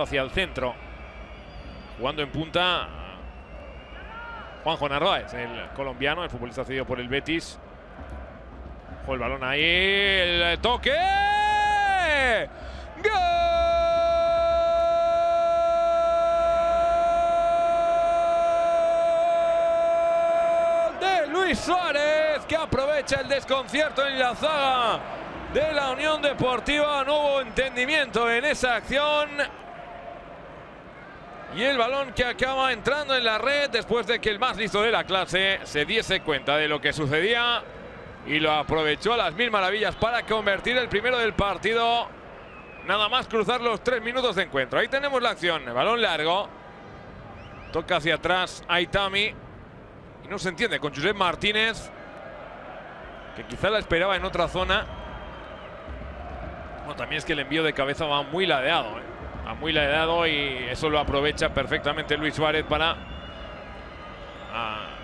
Hacia el centro. Jugando en punta. Juanjo Narváez, el colombiano, el futbolista cedido por el Betis. Ojo el balón ahí. El toque. ¡Gol! De Luis Suárez, que aprovecha el desconcierto en la zaga de la Unión Deportiva. No hubo entendimiento en esa acción. Y el balón que acaba entrando en la red después de que el más listo de la clase se diese cuenta de lo que sucedía y lo aprovechó a las mil maravillas para convertir el primero del partido. Nada más cruzar los tres minutos de encuentro. Ahí tenemos la acción. El balón largo. Toca hacia atrás Aitami. Y no se entiende con Josep Martínez. Que quizá la esperaba en otra zona. Bueno, también es que el envío de cabeza va muy ladeado. ¿eh? Va muy ladeado y eso lo aprovecha perfectamente Luis Suárez para... ah,